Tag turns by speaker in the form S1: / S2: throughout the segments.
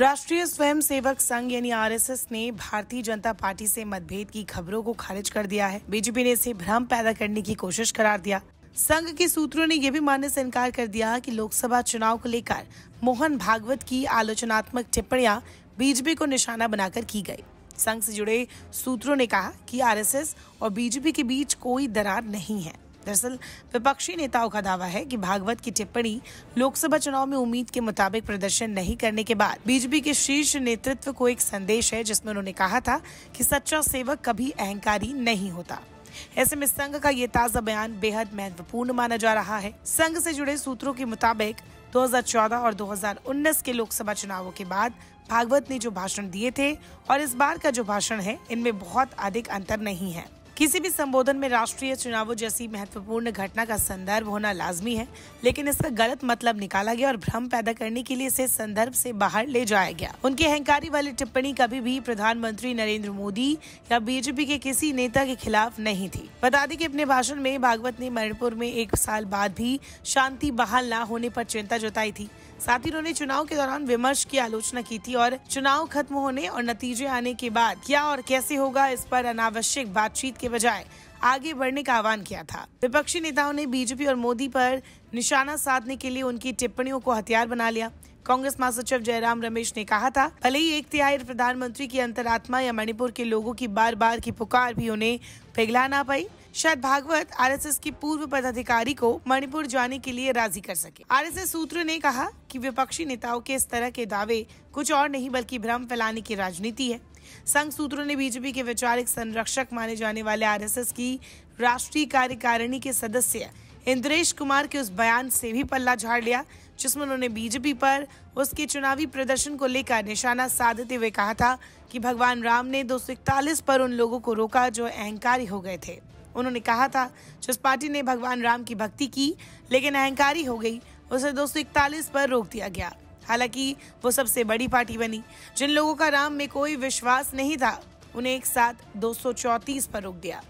S1: राष्ट्रीय स्वयंसेवक संघ यानी आरएसएस ने भारतीय जनता पार्टी से मतभेद की खबरों को खारिज कर दिया है। बीजेपी ने इसे भ्रम पैदा करने की कोशिश करार दिया। संघ के सूत्रों ने यह भी मानने से इनकार कर दिया कि लोकसभा चुनाव को लेकर मोहन भागवत की आलोचनात्मक टिप्पणियाँ बीजेपी को निशाना बनाकर की गई। संघ से जुड़े सूत्रों ने कहा कि आरएसएस और बीजेपी के बीच कोई दरार नहीं है। दरअसल, विपक्षी नेताओं का दावा है कि भागवत की टिप्पणी लोकसभा चुनाव में उम्मीद के मुताबिक प्रदर्शन नहीं करने के बाद बीजेपी के शीर्ष नेतृत्व को एक संदेश है, जिसमें उन्होंने कहा था कि सच्चा सेवक कभी अहंकारी नहीं होता। ऐसे में संघ का ये ताज़ा बयान बेहद महत्वपूर्ण माना जा रहा है। संघ से जुड़े सूत्रों के मुताबिक 2014 और 2019 के लोकसभा चुनावों के बाद भागवत ने जो भाषण दिए थे, और इस बार का जो भाषण है, इनमें बहुत अधिक अंतर नहीं है। किसी भी संबोधन में राष्ट्रीय चुनावों जैसी महत्वपूर्ण घटना का संदर्भ होना लाजमी है, लेकिन इसका गलत मतलब निकाला गया और भ्रम पैदा करने के लिए इसे संदर्भ से बाहर ले जाया गया। उनकी अहंकारी वाली टिप्पणी कभी भी प्रधानमंत्री नरेंद्र मोदी या बीजेपी के किसी नेता के खिलाफ नहीं थी। बता दें कि अपने भाषण में भागवत ने मणिपुर में एक साल बाद भी शांति बहाल न होने पर चिंता जताई थी। साथ ही उन्होंने चुनाव के दौरान विमर्श की, आलोचना की थी और चुनाव खत्म होने और नतीजे आने के बाद क्या और कैसे होगा इस पर अनावश्यक बातचीत के बजाय आगे बढ़ने का आह्वान किया था। विपक्षी नेताओं ने बीजेपी और मोदी पर निशाना साधने के लिए उनकी टिप्पणियों को हथियार बना लिया। कांग्रेस महासचिव जयराम रमेश ने कहा था, भले ही एक तिहाई प्रधानमंत्री की अंतरात्मा या मणिपुर के लोगों की बार बार की पुकार भी उन्हें पिघला ना पाई शायद भागवत आरएसएस की पूर्व पदाधिकारी को मणिपुर जाने के लिए राज़ी कर सके। आरएसएस सूत्रों ने कहा कि विपक्षी नेताओं के इस तरह के दावे कुछ और नहीं, बल्कि भ्रम फैलाने की राजनीति है। संघ सूत्रों ने बीजेपी के वैचारिक संरक्षक माने जाने वाले आरएसएस की राष्ट्रीय कार्यकारिणी के सदस्य इंद्रेश कुमार के उस बयान से भी पल्ला झाड़ लिया, जिसमें उन्होंने बीजेपी पर उसके चुनावी प्रदर्शन को लेकर निशाना साधते हुए कहा था कि भगवान राम ने दो पर उन लोगों को रोका जो अहंकारी हो गए थे। उन्होंने कहा था जिस पार्टी ने भगवान राम की भक्ति की, लेकिन अहंकारी हो गई। उसे दो सौ इकतालीस पर रोक दिया गया। हालाँकि वो सबसे बड़ी पार्टी बनी, जिन लोगों का राम में कोई विश्वास नहीं था, उन्हें एक साथ दो सौ चौंतीस पर रोक दिया।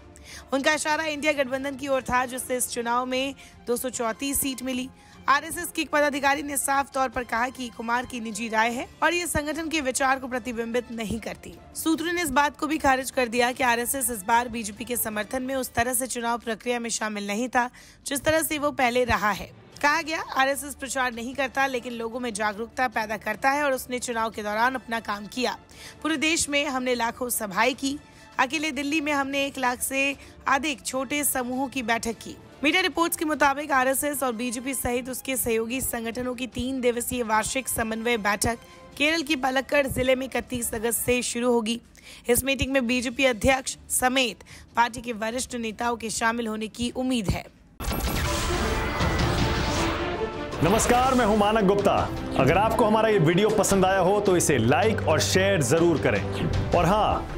S1: उनका इशारा इंडिया गठबंधन की ओर था, जिससे इस चुनाव में दो सीट मिली। आरएसएस के एक पदाधिकारी ने साफ़ तौर पर कहा कि कुमार की निजी राय है और ये संगठन के विचार को प्रतिबिंबित नहीं करती। सूत्रों ने इस बात को भी खारिज कर दिया कि आरएसएस इस बार बीजेपी के समर्थन में उस तरह से चुनाव प्रक्रिया में शामिल नहीं था, जिस तरह से वो पहले रहा है। कहा गया, आरएसएस प्रचार नहीं करता, लेकिन लोगों में जागरूकता पैदा करता है और उसने चुनाव के दौरान अपना काम किया। पूरे देश में हमने लाखों सभाएँ की अकेले दिल्ली में हमने एक लाख से अधिक छोटे समूहों की बैठक की। मीडिया रिपोर्ट्स के मुताबिक आरएसएस और बीजेपी सहित उसके सहयोगी संगठनों की तीन दिवसीय वार्षिक समन्वय बैठक केरल की पलक्कड़ ज़िले में इकतीस अगस्त से शुरू होगी। इस मीटिंग में बीजेपी अध्यक्ष समेत पार्टी के वरिष्ठ नेताओं के शामिल होने की उम्मीद है।
S2: नमस्कार, मैं हूँ मानक गुप्ता। अगर आपको हमारा ये वीडियो पसंद आया हो तो इसे लाइक और शेयर ज़रूर करें। और हाँ